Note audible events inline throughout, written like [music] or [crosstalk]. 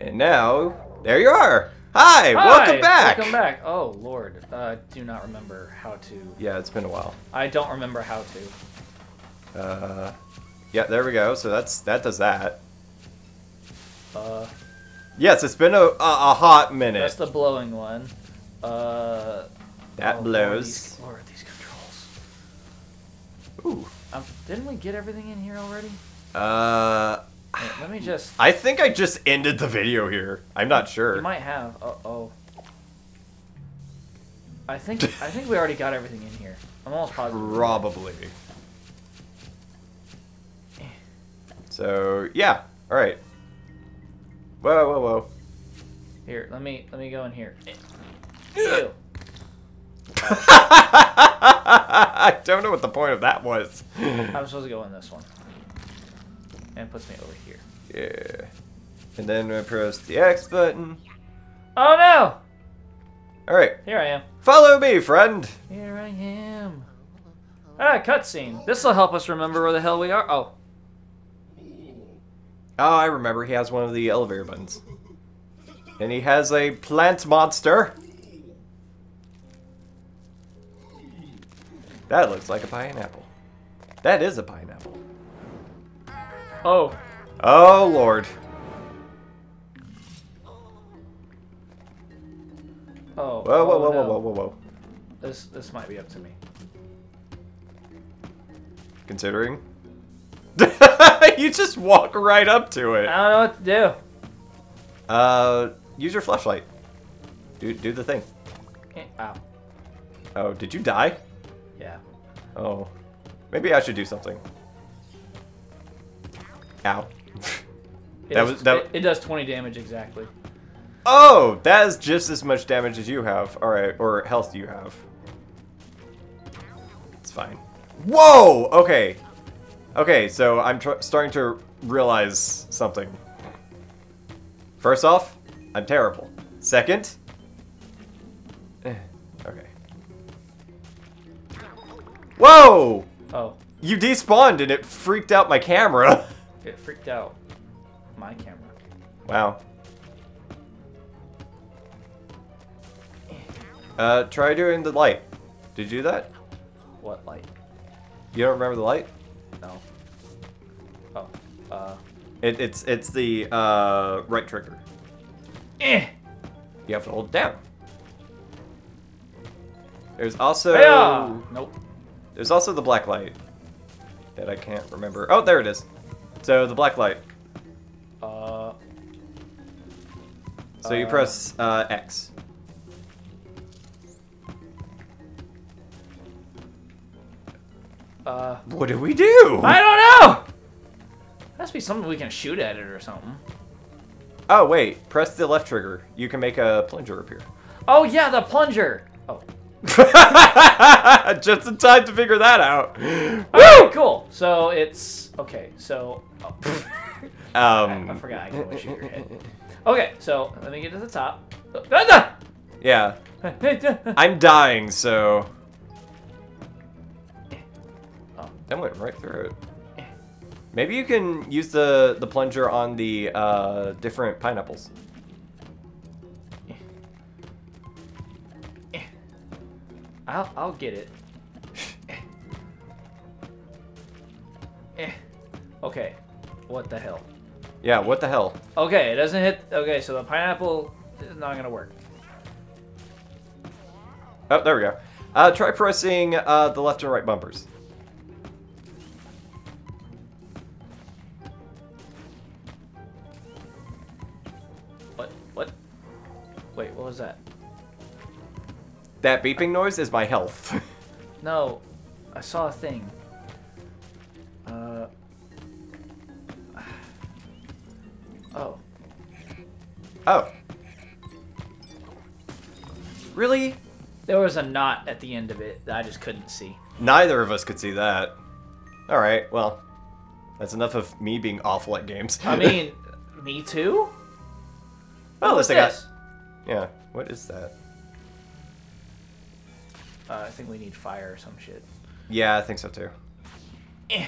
And now, there you are. Hi, welcome back. Welcome back. Oh Lord, uh, do not remember how to. Yeah, it's been a while. I don't remember how to. Uh, yeah, there we go. So that's that does that. Uh, Yes, it's been a, a, a hot minute. that's the blowing one. Uh, that oh, Lord, blows. these, Lord, these controls. Ooh. Um, didn't we get everything in here already? Uh, [sighs] let me just. I think I just ended the video here. I'm not sure. You might have. Uh oh. I think I think we already got everything in here. I'm almost positive. Probably. [sighs] So yeah. All right. Whoa, whoa, whoa. Here, let me let me go in here. Ew. [laughs] I don't know what the point of that was. I'm supposed to go in this one. And puts me over here. Yeah. And then I press the X button. Oh no! All right. Here I am. Follow me, friend. Here I am. Ah, cutscene. This will help us remember where the hell we are. Oh, Oh, I remember. He has one of the elevator buttons. And he has a plant monster. That looks like a pineapple. That is a pineapple. Oh. Oh, Lord. Oh. Whoa, whoa, oh, whoa, no. whoa, whoa, whoa, whoa. This this might be up to me. Considering. [laughs] you just walk right up to it. I don't know what to do. Uh, use your flashlight. Do, do the thing. Ow. Oh, did you die? Yeah. Oh. Maybe I should do something. Ow. It That does- was- that- It, it does 20 damage exactly. Oh, that is just as much damage as you have. Alright, or health you have. It's fine. Whoa! Okay. Okay, so I'm tr starting to realize something. First off, I'm terrible. Second, eh, okay. Whoa! Oh, You despawned and it freaked out my camera. [laughs] it freaked out my camera. Wow. Uh, try doing the light. Did you do that? What light? You don't remember the light? No. Oh. Uh. It, it's it's the uh, right trigger. Eh. You have to hold it down. There's also Hey-ya! Nope. there's also the black light that I can't remember. Oh, there it is. So the black light. Uh. So you Uh. press uh, X. Uh. What do we do? I don't know. It Has to be something we can shoot at it or something. Oh wait, press the left trigger. You can make a plunger appear. Oh yeah, the plunger. [laughs] Just in time to figure that out. Woo! Cool. So it's okay. So. Oh. [laughs] Um, I forgot I can shoot your head. Okay, so let me get to the top. Ah, yeah, ah! [laughs] I'm dying, so Oh. that went right through it. Maybe you can use the the plunger on the uh, different pineapples. I'll I'll get it. Eh. Okay. What the hell? Yeah, what the hell? Okay, it doesn't hit. Okay, so the pineapple is not gonna work. Oh, there we go. Uh, try pressing uh, the left and right bumpers. What? What? Wait, what was that? That beeping noise is my health. [laughs] No, I saw a thing. Uh. Oh. oh. Really? There was a knot at the end of it that I just couldn't see. Neither of us could see that. All right, well, that's enough of me being awful at games. I mean, [laughs] me too? well, least I got. Yeah, what is that? Uh, I think we need fire or some shit. Yeah, I think so too. Eh.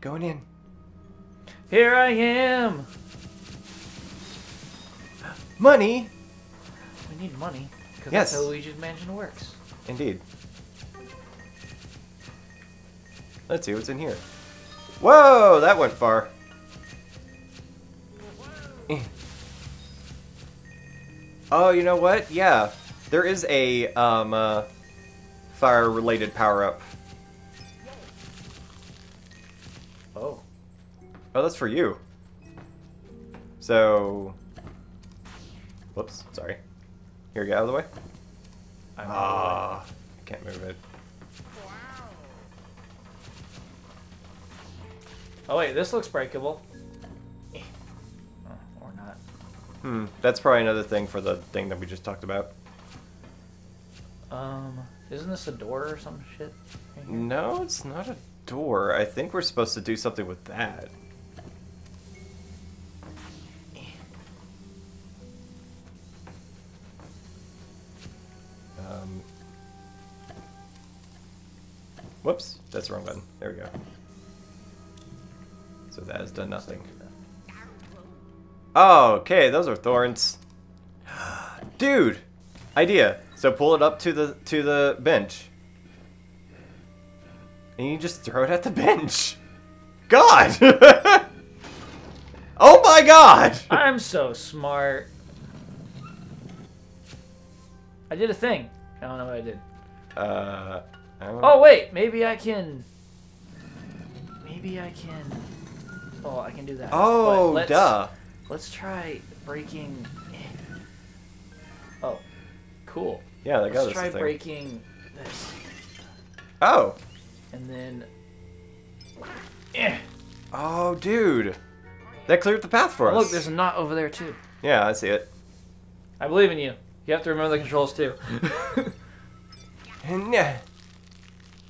Going in. Here I am. Money? We need money. Because Yes. that's how Luigi's Mansion works. Indeed. Let's see what's in here. Whoa, that went far. Eh. Oh, you know what? Yeah, there is a um, uh, fire-related power-up. Oh. Oh, that's for you. So, whoops, sorry. Here, get out of the way. I'm Ah, can't move it. Oh wait, this looks breakable. Eh. Oh, or not. Hmm, that's probably another thing for the thing that we just talked about. Um, isn't this a door or some shit? right? No, it's not a door. I think we're supposed to do something with that. Um, whoops, that's the wrong button. There we go. So that has done nothing. Oh, okay, those are thorns. [gasps] Dude, idea. So pull it up to the to the bench. And you just throw it at the bench. God! [laughs] oh my god! I'm so smart. I did a thing. I don't know what I did. Uh, I Oh wait, maybe I can. Maybe I can. Oh, I can do that. Oh, let's, duh. Let's try breaking. Oh, cool. Yeah, that Let's goes. try breaking this, Oh. and then. Eh. Oh, dude. That cleared the path for Oh, us. look, there's a knot over there too. Yeah, I see it. I believe in you. You have to remember the controls too. [laughs] And yeah.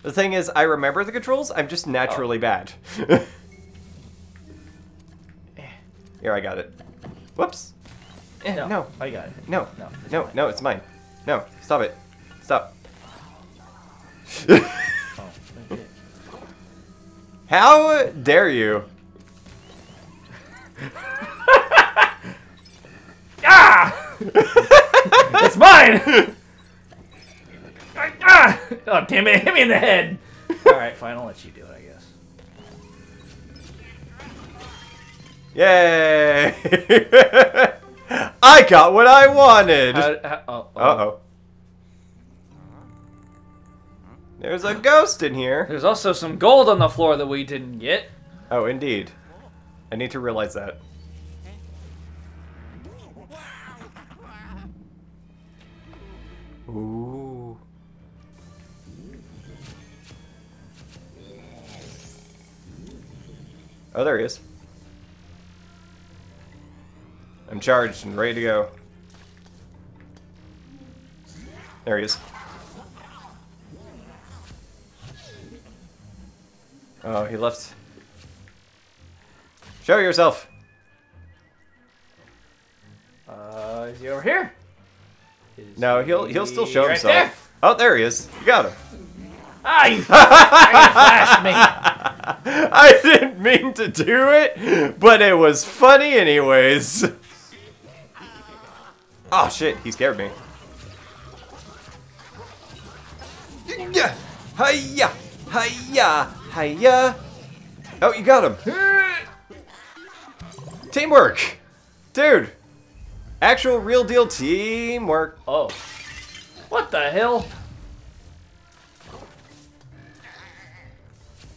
The thing is, I remember the controls. I'm just naturally bad. [laughs] Here, I got it. Whoops. Eh, no, no. I got it. No. No, it's No, mine. no, it's mine. No, stop it. Stop. Oh. [laughs] How dare you? [laughs] Ah! it's mine! ah! Oh, damn it, hit me in the head! Alright, fine, I'll let you do it, I guess. Yay! [laughs] [laughs] I got what I wanted! How, how, oh, oh. There's a ghost in here. There's also some gold on the floor that we didn't get. Oh, indeed. I need to realize that. Ooh. Oh, there he is. I'm charged and ready to go. There he is. Oh, he left. Show yourself. Uh, is he over here? Is No, he'll he'll still show right himself. there? Oh, there he is. You got him. Ah, you [laughs] flashed me. I didn't mean to do it, but it was funny anyways. Oh shit, he scared me. Yeah. Hiya! Hiya! Hiya! Oh, you got him. Teamwork! Dude! Actual real deal teamwork. Oh. What the hell?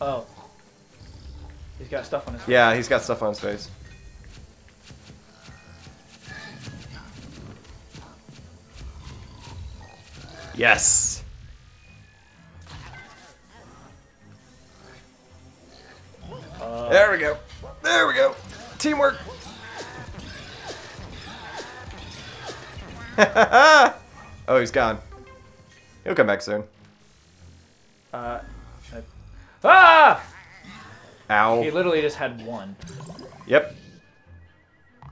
Oh. He's got stuff on his Yeah, he's got stuff on his face. Yes. Uh, There we go. There we go. Teamwork. [laughs] oh, he's gone. He'll come back soon. Uh, uh, ah! Ow. He literally just had one. Yep.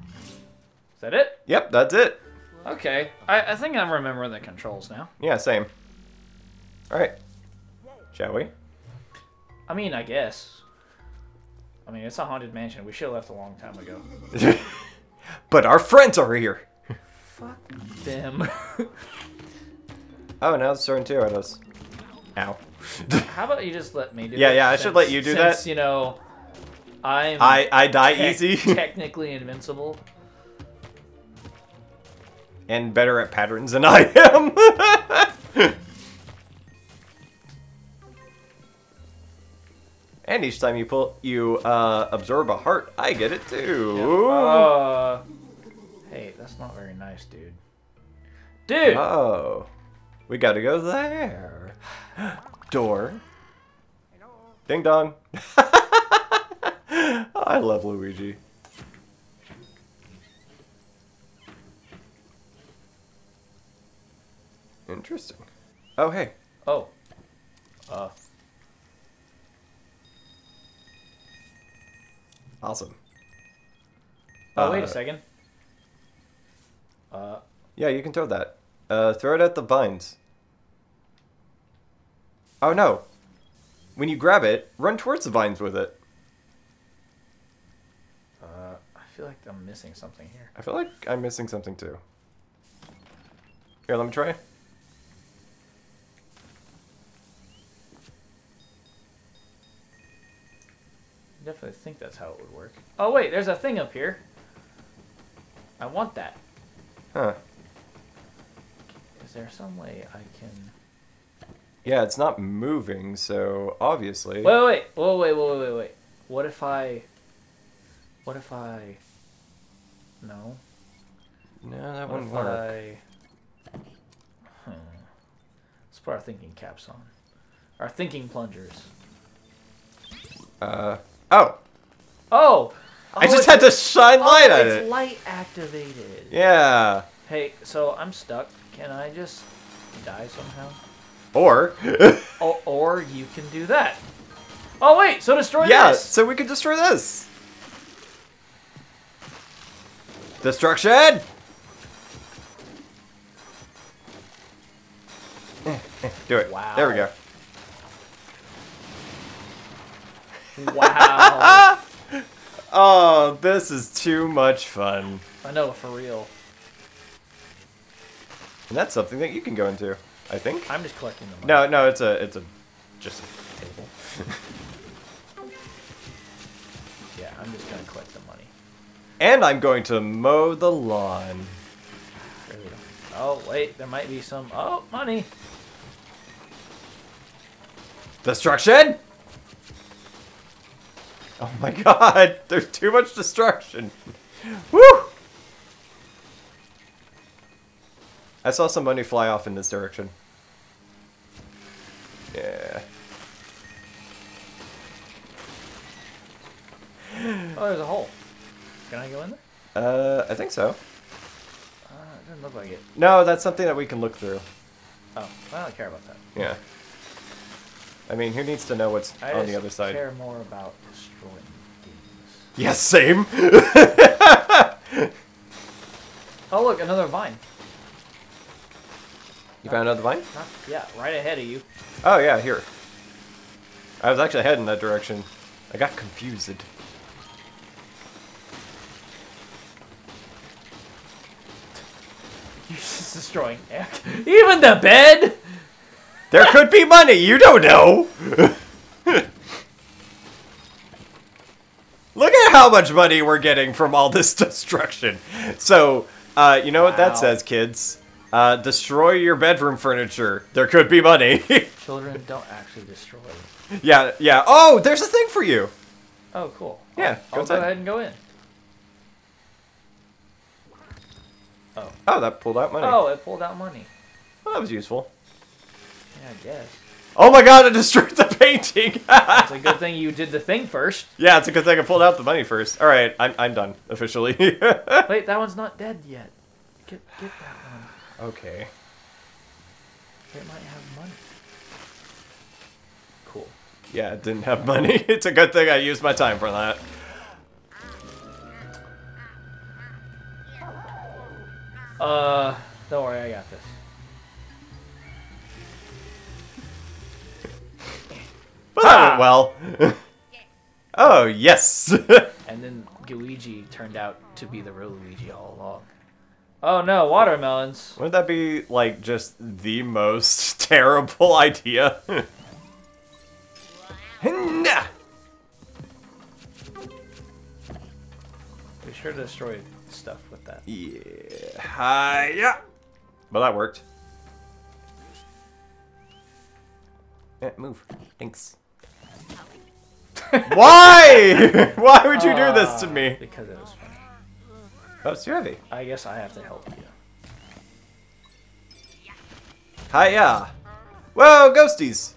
Is that it? Yep, that's it. Okay. I, I think I'm remembering the controls now. Yeah, same. Alright. Shall we? I mean, I guess. I mean, it's a haunted mansion. We should have left a long time ago. [laughs] but our friends are here. Fuck them. [laughs] Oh, now it's turn two at us. Ow. [laughs] How about you just let me do Yeah, yeah, I should let you do since, that. you know, I'm I I die easy technically invincible. And better at patterns than [laughs] I am. and each time you pull, you uh, absorb a heart. I get it too. Uh, hey, that's not very nice, dude. Dude! Oh, we gotta go there. [gasps] Door. Ding dong. [laughs] I love Luigi. Interesting. Oh, hey. Oh. Uh. Awesome. Oh, wait Uh, a second. Uh. Yeah, you can throw that. Uh, throw it at the vines. Oh no. When you grab it, run towards the vines with it. Uh. I feel like I'm missing something here. I feel like I'm missing something too. Here, let me try. Definitely think that's how it would work. Oh, wait, there's a thing up here. I want that. Huh. Is there some way I can... Yeah, it's not moving, so obviously. Wait, wait, wait, wait, wait, wait, wait. What if I... What if I... No. no, that What wouldn't if work. I... Hmm. Let's put our thinking caps on. Our thinking plungers. Uh. Oh! Oh! I Oh, just had to shine oh, light oh, at it's it. light activated. Yeah. Hey, so I'm stuck. Can I just die somehow? Or. [laughs] Oh, or you can do that. Oh wait, so destroy yeah, this. so we could destroy this. Destruction! [laughs] Do it. Wow. There we go. Wow. [laughs] Oh, this is too much fun. I know for real. And that's something that you can go into, I think. I'm just collecting the money. No, no, it's a, it's a, just a table. [laughs] Yeah, I'm just gonna collect the money. and I'm going to mow the lawn. Oh wait, there might be some. Oh, money. Destruction! Oh my [laughs] god, there's too much destruction. Woo! I saw some money fly off in this direction. Yeah. [laughs] Oh, there's a hole. Can I go in there? Uh, I think so. Uh, it doesn't look like it. No, that's something that we can look through. Oh, I don't care about that. Yeah. I mean, who needs to know what's I on the other side? I care more about destroying things. Yes, same. [laughs] Oh look, another vine. you found another vine? Not, yeah, right ahead of you. Oh yeah, here. I was actually heading that direction. I got confused. [laughs] You're just destroying [laughs] even the bed. There could be money, you don't know. Look at how much money we're getting from all this destruction. So, uh, you know what Wow. that says, kids? Uh, destroy your bedroom furniture. There could be money. [laughs] Children don't actually destroy. yeah, yeah. Oh, there's a thing for you. Oh, cool. Yeah, go I'll, I'll go ahead and go in. Oh. Oh, that pulled out money. Oh, it pulled out money. Well, that was useful. Yeah, I guess. Oh my god, it destroyed the painting! [laughs] It's a good thing you did the thing first. yeah, it's a good thing I pulled out the money first. Alright, I'm, I'm done, officially. [laughs] Wait, that one's not dead yet. Get get that one. okay. It might have money. Cool. Yeah, it didn't have money. [laughs] It's a good thing I used my time for that. Uh, don't worry, I got this. But that went well. [laughs] oh, yes! [laughs] And then Luigi turned out to be the real Luigi all along. Oh no, watermelons. Wouldn't that be like just the most [laughs] terrible idea? Nah. Be sure to destroy stuff with that. yeah. Hiya. Well, that worked. Eh, move. Thanks. [laughs] Why? [laughs] Why would you do this to Ah, me? Because it was fun. Oh, it's too heavy. I guess I have to help you. Hiya. Whoa, ghosties.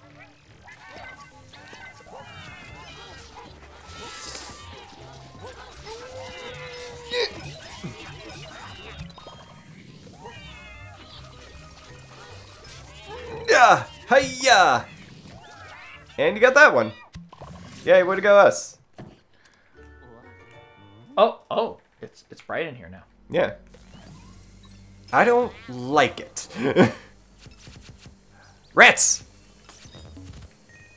Yeah, hiya. And you got that one. Yay, way to go us. Oh, oh, it's it's bright in here now. Yeah. I don't like it. [laughs] Rats!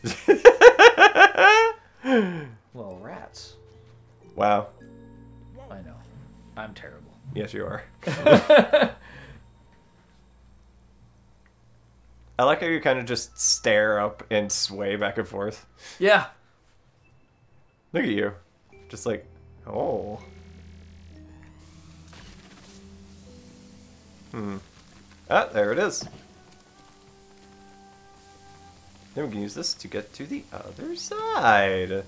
[laughs] Little rats. wow. I know. I'm terrible. Yes, you are. [laughs] I like how you kind of just stare up and sway back and forth. yeah. Look at you. Just like, oh. Hmm. Ah, there it is. Then we can use this to get to the other side. [laughs]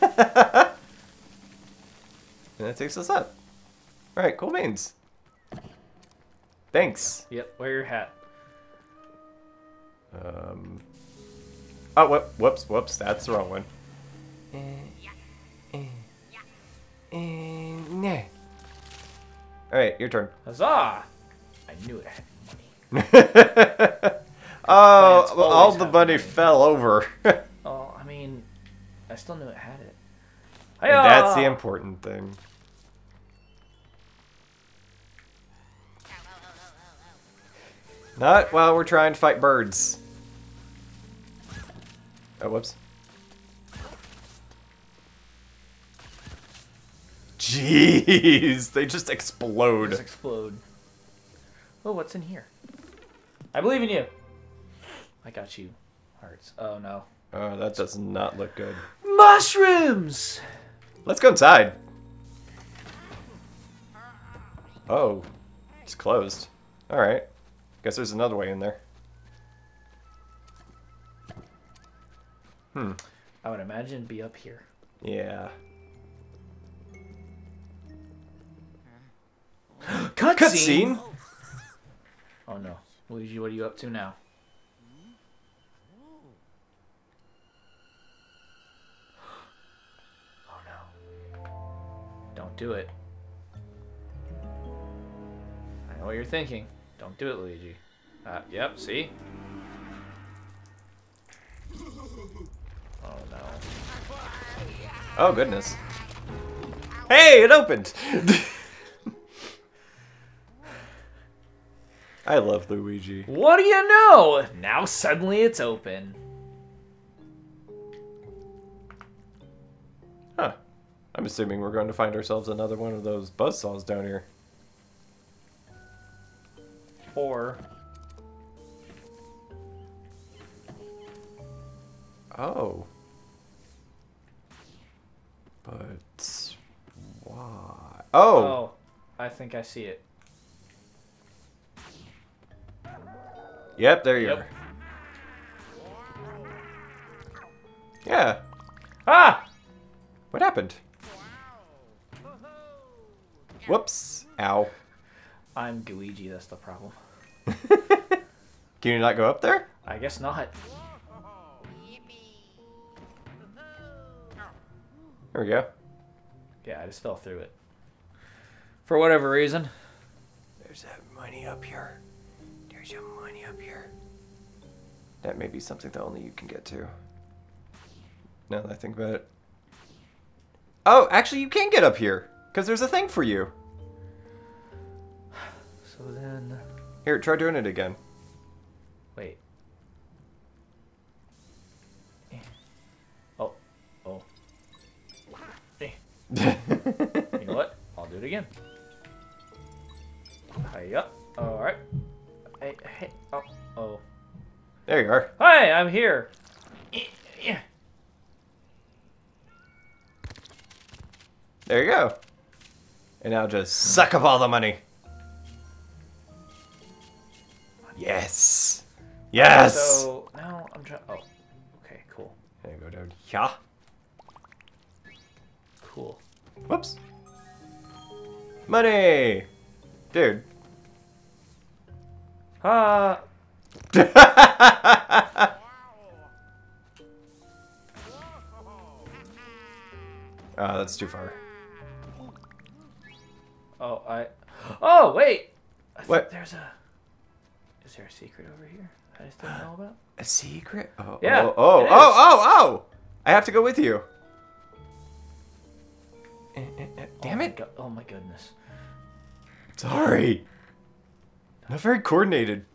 and that takes us up. Alright, cool beans. Thanks. Yep. Wear your hat. Um. Oh, whoop, whoops, whoops, that's the wrong one. Eh, eh, eh, Alright, your turn. Huzzah! I knew it had money. [laughs] oh, well, all the have money money. fell over. [laughs] Oh, I mean, I still knew it had it. that's the important thing. Not while we're trying to fight birds. Oh, whoops. Jeez, they just explode. Just explode. Oh, what's in here? I believe in you. I got you. Hearts. Oh no. Oh, that does not look good. Mushrooms! Let's go inside. Oh, it's closed. All right. Guess there's another way in there. Hmm. I would imagine be up here. Yeah. [gasps] Cutscene! Cutscene. Oh no. Luigi, what are you up to now? [gasps] Oh no. Don't do it. I know what you're thinking. Don't do it, Luigi. Uh, yep, see? Oh no. Oh goodness. Hey, it opened. [laughs] I love Luigi. What do you know? Now suddenly it's open. Huh. I'm assuming we're going to find ourselves another one of those buzzsaws down here. Or Oh. But why? Oh. oh, I think I see it. Yep, there you Yep. are. Yeah. Ah! What happened? Whoops. Ow. I'm Luigi, that's the problem. [laughs] Can you not go up there? I guess not. There we go. Yeah, I just fell through it. For whatever reason. There's that money up here. There's your money up here. That may be something that only you can get to. Now that I think about it. Oh, actually, you can get up here. Because there's a thing for you. So then. Here, try doing it again. Again. Hiya. Alright. Hey, hey. Oh, oh. there you are. Hi, I'm here. Yeah. There you go. And now just suck up all the money. Yes. Yes. So Money. Dude. Ah, [laughs] Ah, that's too far. oh, I. Oh, wait. I What? There's a. Is there a secret over here that I just didn't know about? [gasps] A secret? Oh, Yeah, oh, oh, oh, oh, oh! I have to go with you. Eh, eh, eh, Damn oh it. go- oh my goodness. Sorry. Not very coordinated.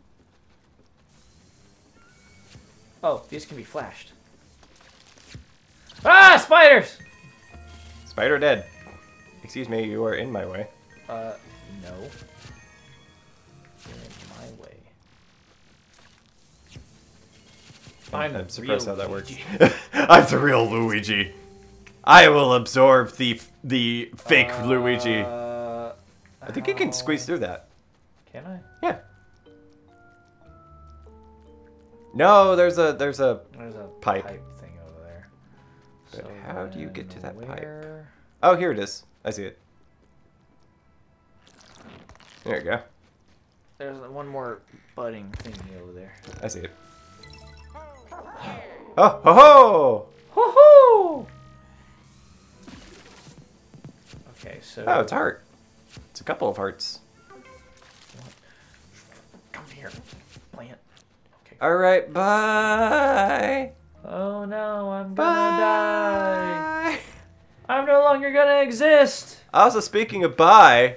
Oh, these can be flashed. Ah, spiders! Spider dead. Excuse me, you are in my way. Uh, no. You're in my way. I'm, I'm surprised how that works. [laughs] I'm the real Luigi. I will absorb the the fake Luigi. I think you can squeeze through that. Can I? Yeah. No, there's a there's a. There's a Pipe. thing over there. But how do you get to that pipe? Oh, here it is. I see it. There you go. There's one more budding thingy over there. I see it. Oh, ho, ho! Hoo-hoo! Okay, so Oh, it's a heart. It's a couple of hearts. come here, plant. Okay. All right, bye. Oh no, I'm gonna die. Bye. I'm no longer gonna exist. Also, speaking of bye,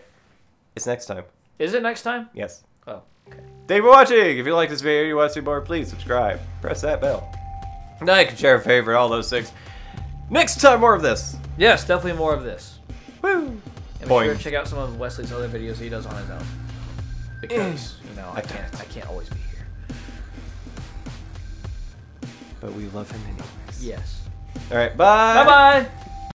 it's next time. Is it next time? Yes. Oh, okay. Thank you for watching. If you like this video, you want to see more, please subscribe. Press that bell. Like and share, a favorite, all those things. Next time, more of this. Yes, definitely more of this. Woo! And be Boing. sure to check out some of Wesley's other videos he does on his own. Because, [clears throat] you know, I can't. I can't always be here. But we love him anyways. Yes. All right, bye. Bye bye!